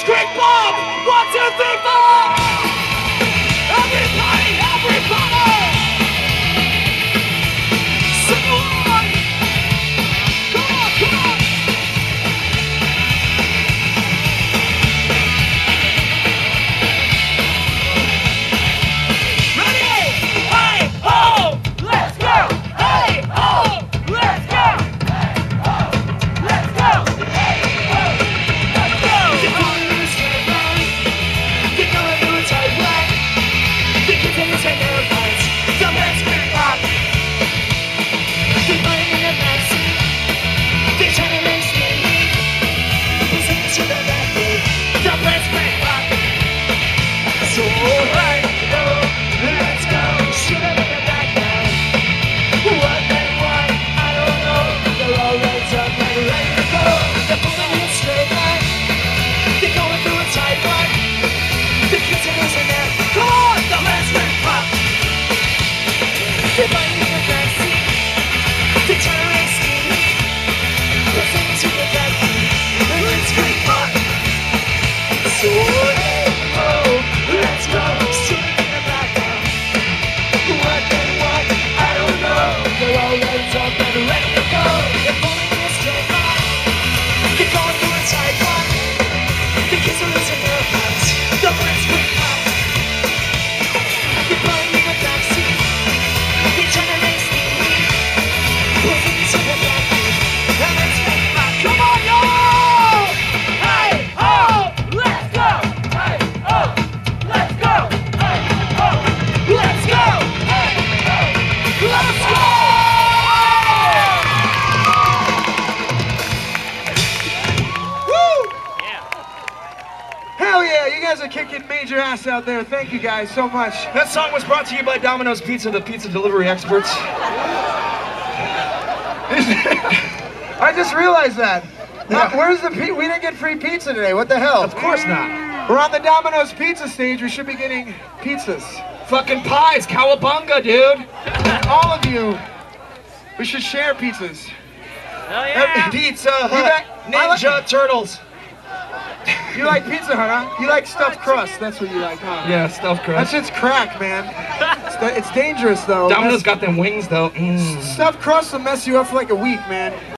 Blitzkrieg Bop! One, two, three, four! The kids Biting yeah, you guys are kicking major ass out there. Thank you guys so much. That song was brought to you by Domino's Pizza, the pizza delivery experts. I just realized that. Yeah. Uh, where's the pe- we didn't get free pizza today. What the hell? Of course not. We're on the Domino's pizza stage. We should be getting pizzas. Fucking pies, cowabunga, dude. All of you. We should share pizzas. Hell yeah. Pizza Hut, got- I like- Ninja Turtles. You like Pizza Hut, huh? You like stuffed crust. That's what you like, huh? Yeah, stuffed crust. That shit's crack, man. It's, it's dangerous though. Domino's got them wings though. Mm. Stuffed crust will mess you up for like a week, man.